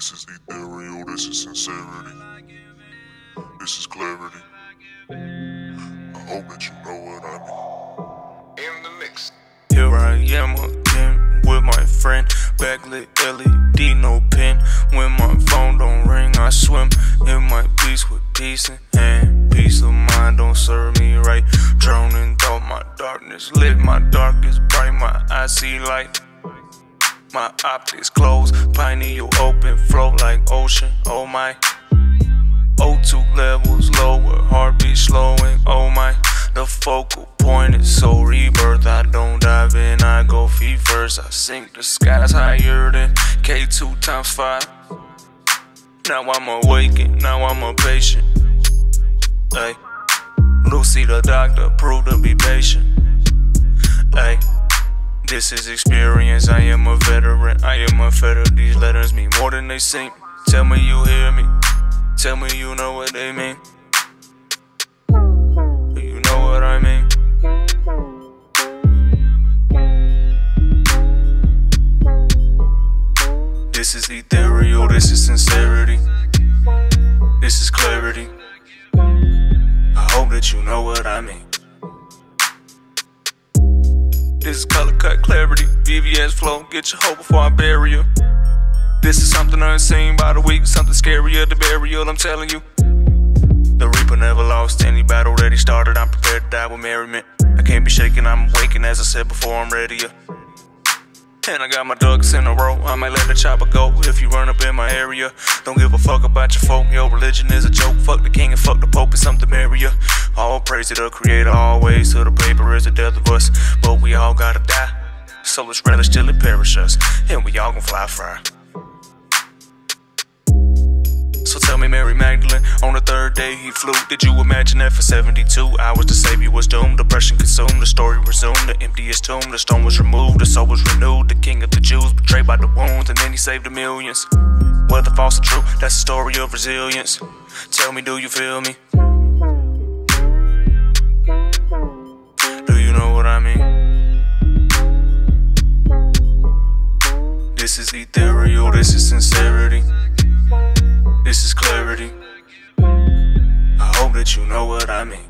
This is ethereal, this is sincerity. This is clarity. I hope that you know what I mean. In the mix. Here I am again with my friend. Backlit LED, no pen. When my phone don't ring, I swim in my peace with peace in hand. Peace of mind don't serve me right. Drowning thought my darkness lit, my darkest bright. My eyes see light. My optics closed, pineal open, float like ocean. Oh my. O2 levels lower, heartbeat slowing. Oh my. The focal point is so rebirth. I don't dive in, I go feet first. I sink the skies higher than K2 times 5. Now I'm awakened, now I'm a patient. Hey, Lucy the doctor proved to be patient. Hey, this is experience. I am a veteran, I am a fetter. These letters mean more than they seem. Tell me you hear me, tell me you know what they mean. You know what I mean? This is ethereal, this is sincerity. This is clarity. I hope that you know what I mean. This is color cut clarity, VVS flow, get your hope before I bury you. This is something unseen by the weak, something scarier, the burial, I'm telling you. The Reaper never lost any battle that he started. I'm prepared to die with merriment. I can't be shaken, I'm waking as I said before I'm ready. And I got my ducks in a row. I might let the chopper go if you run up in my area. Don't give a fuck about your folk. Your religion is a joke. Fuck the king and fuck the pope. It's something merrier. All praise to the creator, always. To the paper is the death of us. But we all gotta die. So let's rather still it perish us. And we all gon' fly fry. Flew. Did you imagine that for 72 hours the Savior was doomed? Depression consumed, the story resumed. The emptiest tomb, the stone was removed, the soul was renewed. The king of the Jews betrayed by the wounds, and then he saved the millions. Whether false or true, that's the story of resilience. Tell me, do you feel me? Do you know what I mean? This is ethereal, this is sincerity. This is clarity. That you know what I mean.